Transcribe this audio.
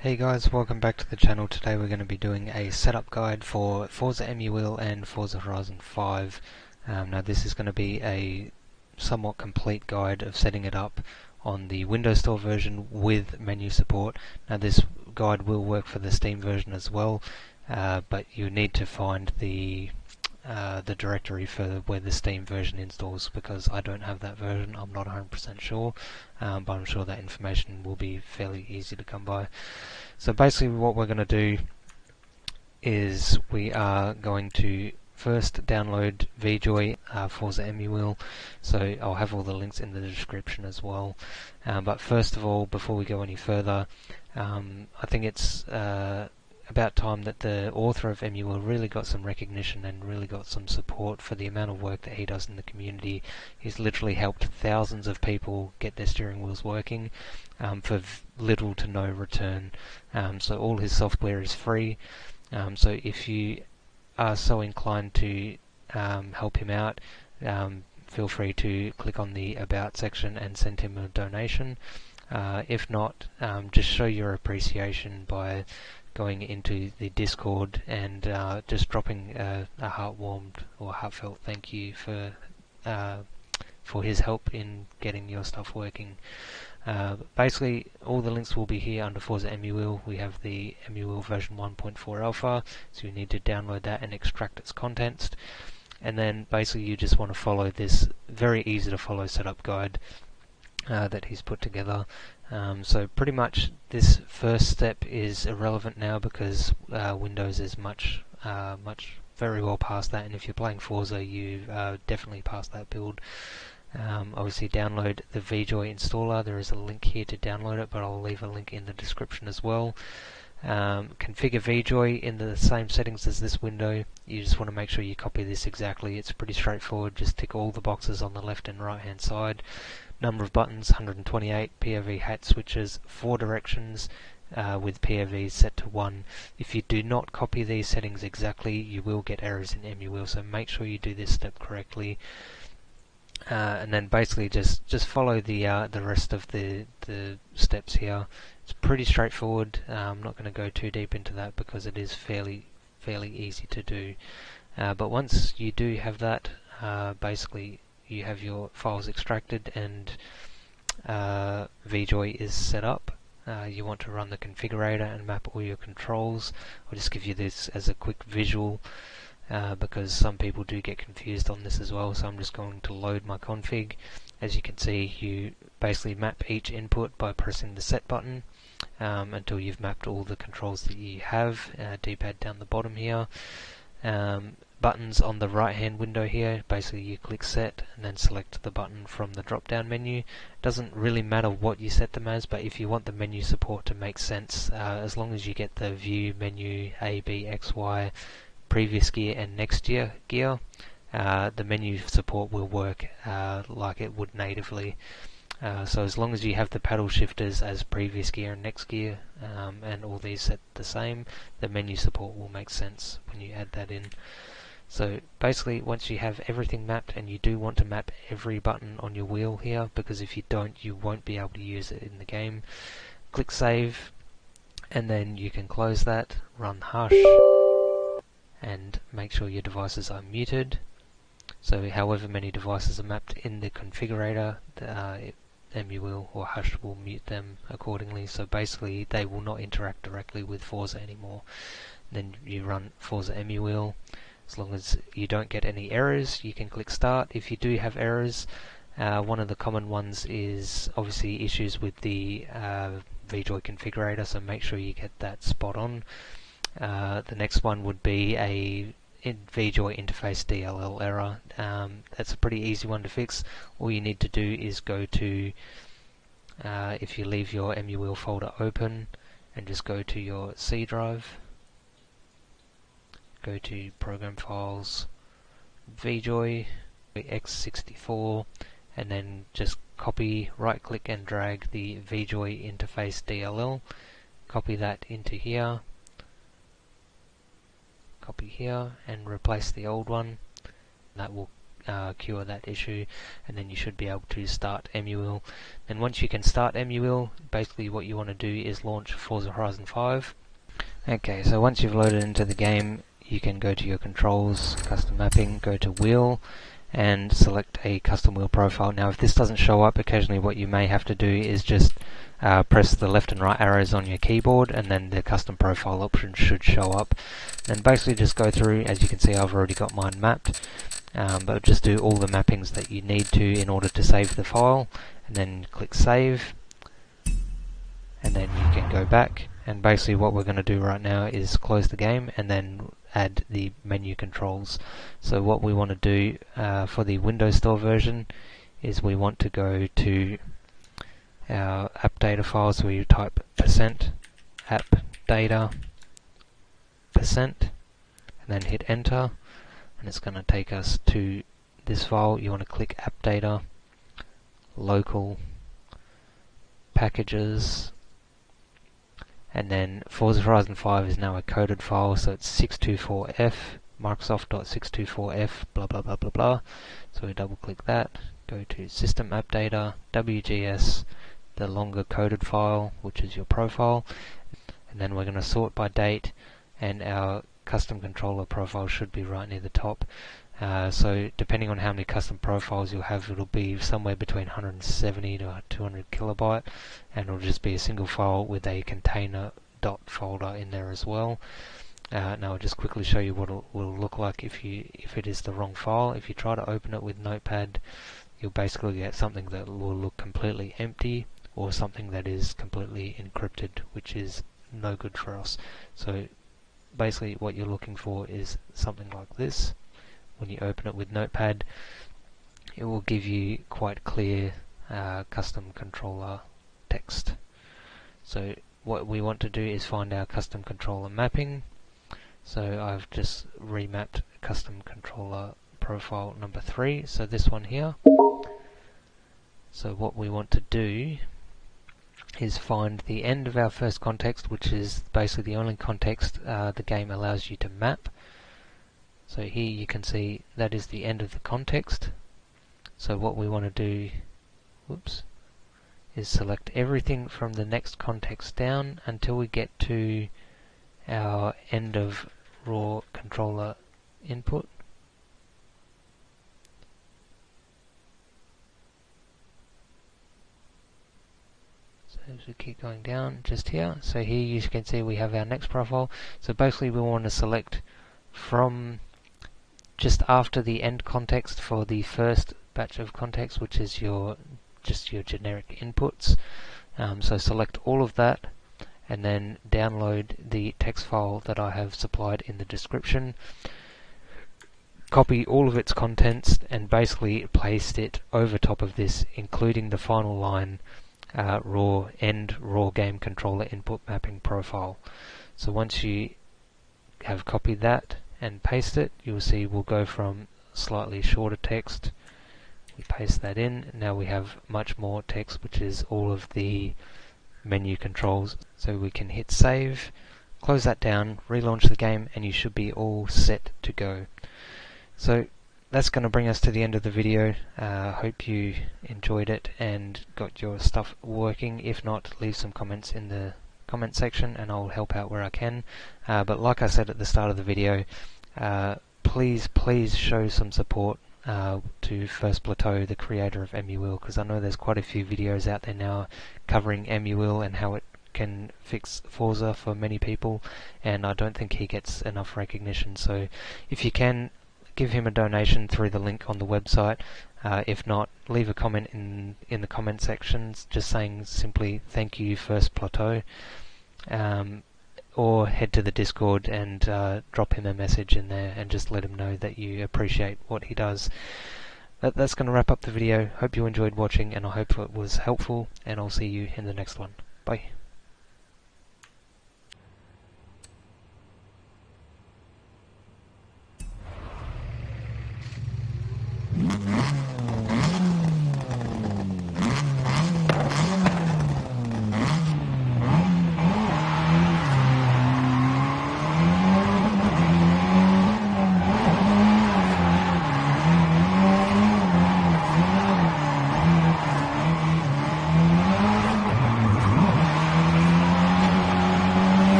Hey guys, welcome back to the channel. Today we're going to be doing a setup guide for Forza Emuwheel and Forza Horizon 5. Um, now this is going to be a somewhat complete guide of setting it up on the Windows Store version with menu support. Now this guide will work for the Steam version as well, uh, but you need to find the uh, the directory for where the Steam version installs because I don't have that version, I'm not 100% sure, um, but I'm sure that information will be fairly easy to come by. So basically what we're going to do is we are going to first download VJoy uh, Forza Emuwheel so I'll have all the links in the description as well. Um, but first of all before we go any further um, I think it's uh, about time that the author of Emuwheel really got some recognition and really got some support for the amount of work that he does in the community. He's literally helped thousands of people get their steering wheels working um, for little to no return. Um, so all his software is free. Um, so if you are so inclined to um, help him out, um, feel free to click on the About section and send him a donation. Uh, if not, um, just show your appreciation by going into the Discord and uh, just dropping a, a heart-warmed or heartfelt thank you for uh, for his help in getting your stuff working. Uh, basically, all the links will be here under Forza Emuwheel. We have the Emuwheel version 1.4 alpha, so you need to download that and extract its contents. And then basically you just want to follow this very easy to follow setup guide uh, that he's put together. Um, so pretty much this first step is irrelevant now because uh, Windows is much, uh, much very well past that and if you're playing Forza you uh, definitely past that build. Um, obviously download the VJoy installer, there is a link here to download it but I'll leave a link in the description as well. Um, configure VJoy in the same settings as this window. You just want to make sure you copy this exactly. It's pretty straightforward. Just tick all the boxes on the left and right hand side number of buttons 128 POV hat switches 4 directions uh, with POV set to 1 if you do not copy these settings exactly you will get errors in Emuwheel so make sure you do this step correctly. Uh, and then basically just just follow the uh, the rest of the the steps here. It's pretty straightforward. Uh, I'm not going to go too deep into that because it is fairly fairly easy to do. Uh, but once you do have that uh, basically you have your files extracted and uh, VJoy is set up. Uh, you want to run the configurator and map all your controls. I'll just give you this as a quick visual uh, because some people do get confused on this as well so I'm just going to load my config. As you can see you basically map each input by pressing the set button um, until you've mapped all the controls that you have. Uh, D-pad down the bottom here. Um, buttons on the right hand window here. Basically you click set and then select the button from the drop down menu. It doesn't really matter what you set them as but if you want the menu support to make sense uh, as long as you get the view menu A B X Y previous gear and next year gear uh, the menu support will work uh, like it would natively. Uh, so as long as you have the paddle shifters as previous gear and next gear um, and all these set the same the menu support will make sense when you add that in so basically once you have everything mapped and you do want to map every button on your wheel here because if you don't you won't be able to use it in the game click save and then you can close that run hush and make sure your devices are muted. So however many devices are mapped in the configurator uh, Emuwheel or Hush will mute them accordingly. So basically they will not interact directly with Forza anymore. Then you run Forza Emuwheel as long as you don't get any errors, you can click start. If you do have errors, uh, one of the common ones is obviously issues with the uh, VJoy configurator, so make sure you get that spot on. Uh, the next one would be a VJoy interface DLL error. Um, that's a pretty easy one to fix. All you need to do is go to, uh, if you leave your Emuwheel folder open, and just go to your C drive, go to Program Files, VJoy, X64, and then just copy, right click and drag the VJoy interface DLL, copy that into here, copy here, and replace the old one. That will uh, cure that issue and then you should be able to start EmuWheel. And once you can start EmuWheel, basically what you want to do is launch Forza Horizon 5. Okay, so once you've loaded into the game, you can go to your controls, custom mapping, go to wheel, and select a custom wheel profile. Now if this doesn't show up, occasionally what you may have to do is just uh, press the left and right arrows on your keyboard and then the custom profile option should show up. And basically just go through, as you can see I've already got mine mapped, um, but just do all the mappings that you need to in order to save the file and then click save and then you can go back and basically what we're going to do right now is close the game and then add the menu controls. So what we want to do uh, for the Windows Store version is we want to go to our app data files so we type percent app data percent and then hit enter and it's going to take us to this file. You want to click app data local packages and then Forza Horizon 5 is now a coded file so it's 624f Microsoft.624f blah blah blah blah blah. So we double click that go to system app data wgs the longer coded file which is your profile. And then we're going to sort by date and our custom controller profile should be right near the top. Uh, so depending on how many custom profiles you'll have it'll be somewhere between 170 to 200 kilobyte and it'll just be a single file with a container dot folder in there as well. Uh, now I'll just quickly show you what it will look like if you if it is the wrong file. If you try to open it with notepad you'll basically get something that will look completely empty or something that is completely encrypted, which is no good for us. So basically what you're looking for is something like this. When you open it with Notepad, it will give you quite clear uh, custom controller text. So what we want to do is find our custom controller mapping. So I've just remapped custom controller profile number 3, so this one here. So what we want to do is find the end of our first context, which is basically the only context uh, the game allows you to map. So here you can see that is the end of the context. So what we want to do, whoops, is select everything from the next context down until we get to our end of raw controller input. As we keep going down just here. So here you can see we have our next profile. So basically we want to select from just after the end context for the first batch of context which is your just your generic inputs. Um, so select all of that and then download the text file that I have supplied in the description. Copy all of its contents and basically paste it over top of this including the final line uh, raw end raw game controller input mapping profile. So once you have copied that and paste it, you'll see we'll go from slightly shorter text. We paste that in. Now we have much more text, which is all of the menu controls. So we can hit save, close that down, relaunch the game, and you should be all set to go. So that's going to bring us to the end of the video. Uh, hope you enjoyed it and got your stuff working. If not, leave some comments in the comment section and I'll help out where I can. Uh, but like I said at the start of the video, uh, please, please show some support uh, to First Plateau, the creator of EmuWheel, because I know there's quite a few videos out there now covering EmuWheel and how it can fix Forza for many people, and I don't think he gets enough recognition. So if you can, give him a donation through the link on the website. Uh, if not, leave a comment in in the comment sections, just saying simply thank you First Plateau, um, or head to the Discord and uh, drop him a message in there and just let him know that you appreciate what he does. That, that's going to wrap up the video. Hope you enjoyed watching, and I hope it was helpful. And I'll see you in the next one. Bye.